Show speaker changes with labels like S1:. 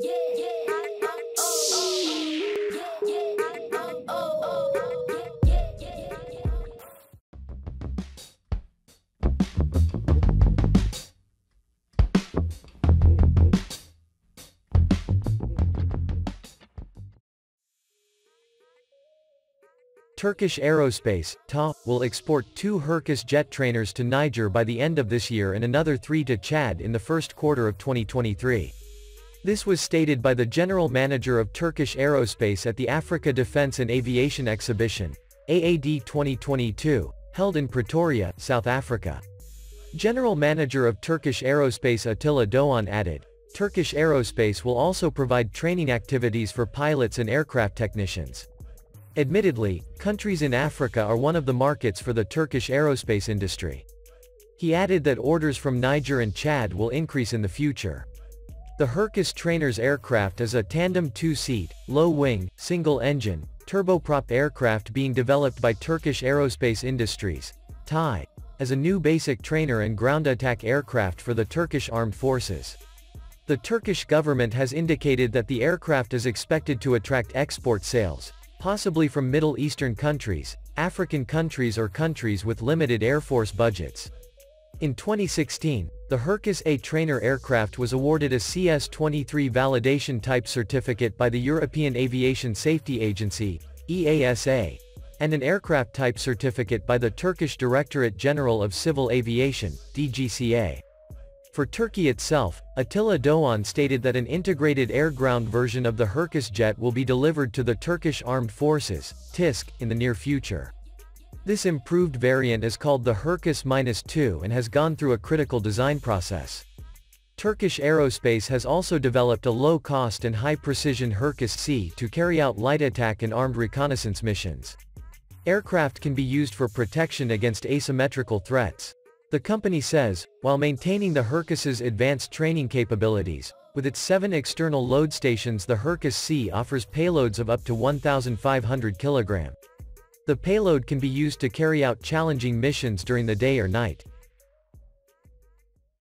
S1: Yeah, yeah. Turkish Aerospace, TA, will export two Hürkuş jet trainers to Niger by the end of this year and another three to Chad in the first quarter of 2023. This was stated by the general manager of Turkish Aerospace at the Africa Defense and Aviation Exhibition, AAD 2022, held in Pretoria, South Africa. General manager of Turkish Aerospace Atilla Doğan added, Turkish Aerospace will also provide training activities for pilots and aircraft technicians. Admittedly, countries in Africa are one of the markets for the Turkish aerospace industry. He added that orders from Niger and Chad will increase in the future. The Hürkuş Trainers aircraft is a tandem two-seat, low-wing, single-engine, turboprop aircraft being developed by Turkish Aerospace Industries, TAI, as a new basic trainer and ground attack aircraft for the Turkish Armed Forces. The Turkish government has indicated that the aircraft is expected to attract export sales, possibly from Middle Eastern countries, African countries or countries with limited Air Force budgets. In 2016, the Hürkuş A trainer aircraft was awarded a CS-23 validation type certificate by the European Aviation Safety Agency, EASA, and an aircraft type certificate by the Turkish Directorate General of Civil Aviation, DGCA. For Turkey itself, Atilla Doğan stated that an integrated air-ground version of the Hürkuş jet will be delivered to the Turkish Armed Forces, TİSK, in the near future. This improved variant is called the Hürkuş-2 and has gone through a critical design process. Turkish Aerospace has also developed a low-cost and high-precision Hürkuş C to carry out light attack and armed reconnaissance missions. Aircraft can be used for protection against asymmetrical threats. The company says, while maintaining the Hürkuş's advanced training capabilities, with its seven external load stations the Hürkuş C offers payloads of up to 1,500 kg. The payload can be used to carry out challenging missions during the day or night.